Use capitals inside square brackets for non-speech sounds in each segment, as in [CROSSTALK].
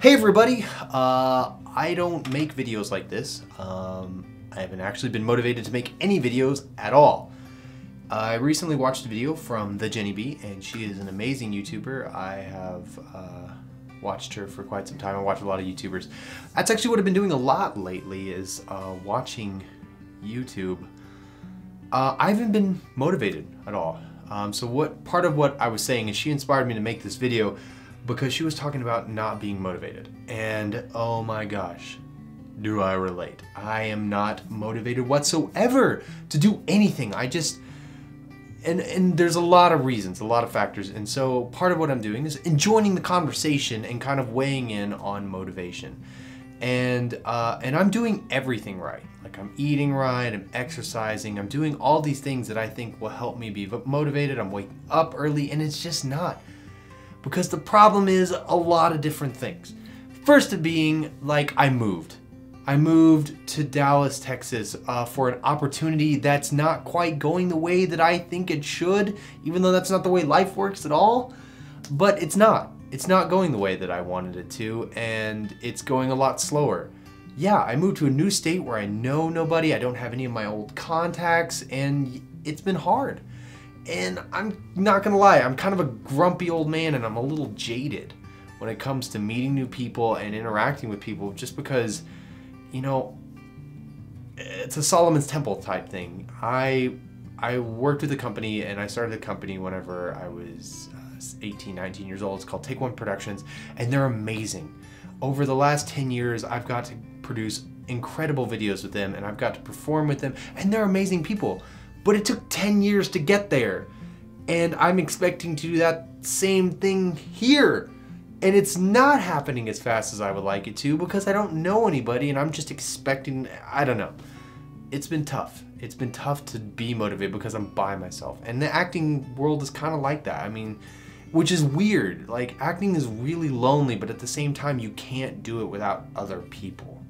Hey everybody, uh, I don't make videos like this. Um, I haven't actually been motivated to make any videos at all. I recently watched a video from thejennybee, and she is an amazing YouTuber. I have uh, watched her for quite some time. I watch a lot of YouTubers. That's actually what I've been doing a lot lately is uh, watching YouTube. Uh, I haven't been motivated at all. Um, so what part of what I was saying is she inspired me to make this video because she was talking about not being motivated. And oh my gosh, do I relate. I am not motivated whatsoever to do anything. I just and and there's a lot of reasons, a lot of factors. And so part of what I'm doing is enjoying the conversation and kind of weighing in on motivation. And uh, and I'm doing everything right. Like I'm eating right, I'm exercising, I'm doing all these things that I think will help me be motivated. I'm waking up early, and it's just not because the problem is a lot of different things. First of being like I moved. I moved to Dallas, Texas uh, for an opportunity that's not quite going the way that I think it should, even though that's not the way life works at all. But it's not. It's not going the way that I wanted it to, and it's going a lot slower. Yeah, I moved to a new state where I know nobody, I don't have any of my old contacts, and it's been hard. And I'm not gonna lie, I'm kind of a grumpy old man and I'm a little jaded when it comes to meeting new people and interacting with people just because, you know, it's a Solomon's Temple type thing. I I worked with a company and I started a company whenever I was uh, 18, 19 years old. It's called Take One Productions and they're amazing. Over the last 10 years, I've got to produce incredible videos with them and I've got to perform with them and they're amazing people. But it took 10 years to get there. And I'm expecting to do that same thing here. And it's not happening as fast as I would like it to because I don't know anybody and I'm just expecting, I don't know. It's been tough. It's been tough to be motivated because I'm by myself. And the acting world is kind of like that. I mean, which is weird. Like, acting is really lonely, but at the same time, you can't do it without other people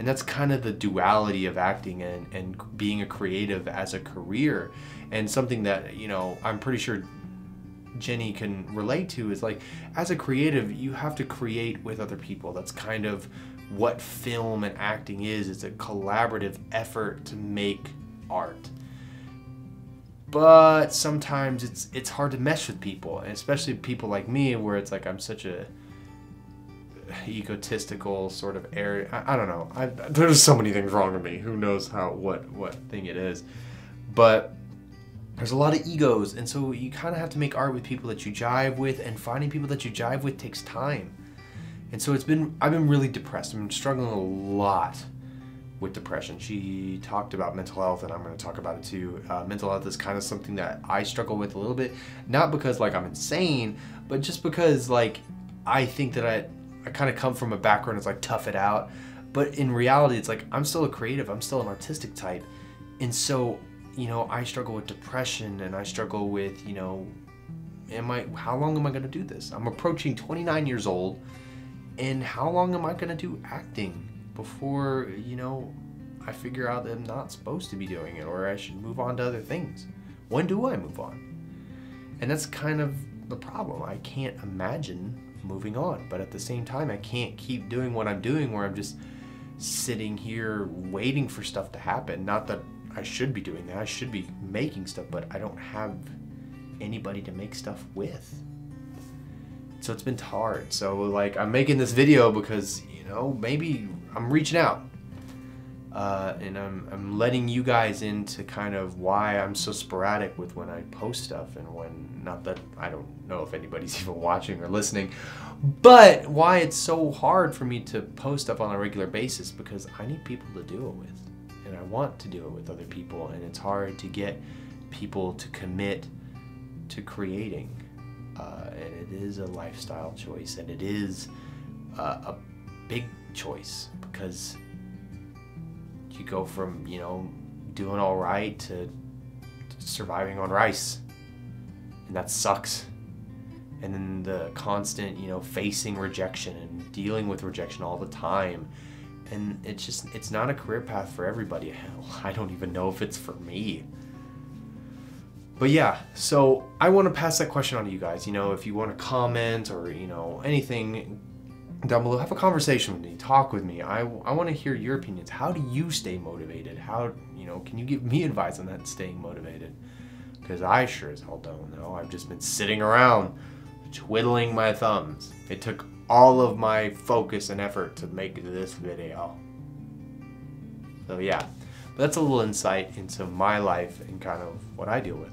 and that's kind of the duality of acting and, and being a creative as a career. And something that you know i'm pretty sure jenny can relate to is like as a creative you have to create with other people. That's kind of what film and acting is. It's a collaborative effort to make art. But sometimes it's it's hard to mesh with people and especially people like me where it's like i'm such a egotistical sort of area. I, I don't know. I, there's so many things wrong with me. Who knows how what what thing it is, but there's a lot of egos, and so you kind of have to make art with people that you jive with, and finding people that you jive with takes time. And so it's been I've been really depressed. I've been struggling a lot with depression. She talked about mental health, and I'm going to talk about it too. Uh, mental health is kind of something that I struggle with a little bit, not because like I'm insane, but just because like I think that I I kind of come from a background that's like tough it out. But in reality, it's like I'm still a creative, I'm still an artistic type. And so, you know, I struggle with depression and I struggle with, you know, am I how long am I going to do this? I'm approaching 29 years old and how long am I going to do acting before, you know, I figure out that I'm not supposed to be doing it or I should move on to other things? When do I move on? And that's kind of the problem. I can't imagine moving on. But at the same time, I can't keep doing what I'm doing where I'm just sitting here waiting for stuff to happen. Not that I should be doing that. I should be making stuff, but I don't have anybody to make stuff with. So it's been hard. So like I'm making this video because, you know, maybe I'm reaching out. Uh, and I'm, I'm letting you guys into kind of why I'm so sporadic with when I post stuff and when, not that I don't know if anybody's [LAUGHS] even watching or listening, but why it's so hard for me to post stuff on a regular basis because I need people to do it with. And I want to do it with other people, and it's hard to get people to commit to creating. Uh, and it is a lifestyle choice, and it is uh, a big choice because you go from, you know, doing all right to surviving on rice. And that sucks. And then the constant, you know, facing rejection and dealing with rejection all the time. And it's just, it's not a career path for everybody. Hell, [LAUGHS] I don't even know if it's for me. But yeah, so I want to pass that question on to you guys. You know, if you want to comment or, you know, anything, down below. Have a conversation with me. Talk with me. I, I want to hear your opinions. How do you stay motivated? How, you know, can you give me [LAUGHS] advice on that staying motivated? Because I sure as hell don't know. I've just been sitting around twiddling my thumbs. It took all of my focus and effort to make this video. So yeah, but that's a little insight into my life and kind of what I deal with.